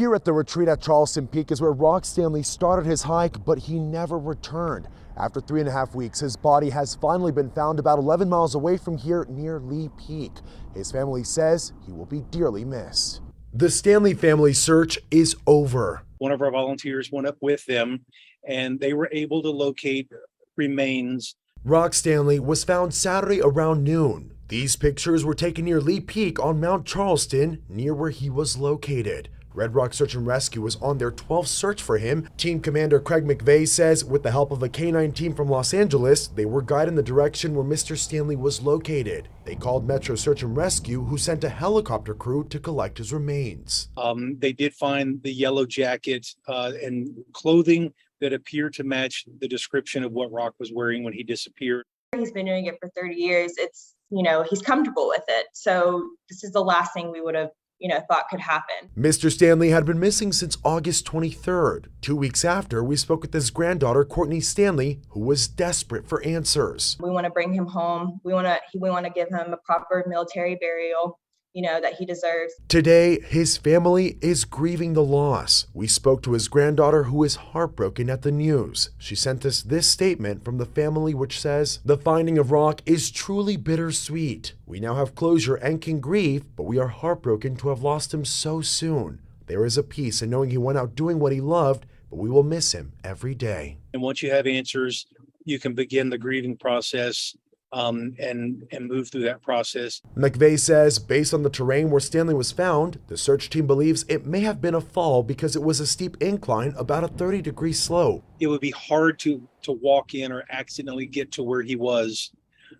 Here at the retreat at Charleston Peak is where Rock Stanley started his hike, but he never returned. After three and a half weeks, his body has finally been found about 11 miles away from here near Lee Peak. His family says he will be dearly missed. The Stanley family search is over. One of our volunteers went up with them and they were able to locate remains. Rock Stanley was found Saturday around noon. These pictures were taken near Lee Peak on Mount Charleston, near where he was located. Red Rock Search and Rescue was on their 12th search for him. Team Commander Craig McVeigh says with the help of a K-9 team from Los Angeles, they were guided in the direction where Mr. Stanley was located. They called Metro Search and Rescue, who sent a helicopter crew to collect his remains. Um, they did find the yellow jacket uh, and clothing that appeared to match the description of what Rock was wearing when he disappeared. He's been doing it for 30 years. It's, you know, he's comfortable with it. So this is the last thing we would have you know, thought could happen. Mr. Stanley had been missing since August 23rd. Two weeks after, we spoke with his granddaughter, Courtney Stanley, who was desperate for answers. We want to bring him home. We want to we want to give him a proper military burial you know, that he deserves. Today, his family is grieving the loss. We spoke to his granddaughter who is heartbroken at the news. She sent us this statement from the family which says, The finding of Rock is truly bittersweet. We now have closure and can grieve, but we are heartbroken to have lost him so soon. There is a peace in knowing he went out doing what he loved, but we will miss him every day. And once you have answers, you can begin the grieving process um, and and move through that process. McVeigh says, based on the terrain where Stanley was found, the search team believes it may have been a fall because it was a steep incline, about a 30 degree slope. It would be hard to to walk in or accidentally get to where he was.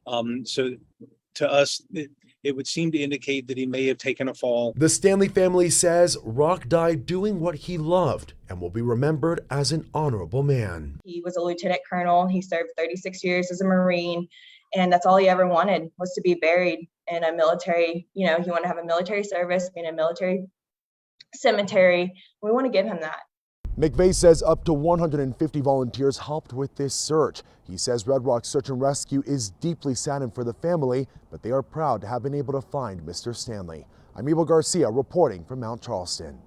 Um, so, to us, it, it would seem to indicate that he may have taken a fall. The Stanley family says Rock died doing what he loved and will be remembered as an honorable man. He was a lieutenant colonel. He served 36 years as a Marine and that's all he ever wanted was to be buried in a military you know he wanted to have a military service in a military cemetery we want to give him that McVeigh says up to 150 volunteers helped with this search. He says Red Rock Search and Rescue is deeply saddened for the family, but they are proud to have been able to find Mr. Stanley. I'm Abel Garcia reporting from Mount Charleston.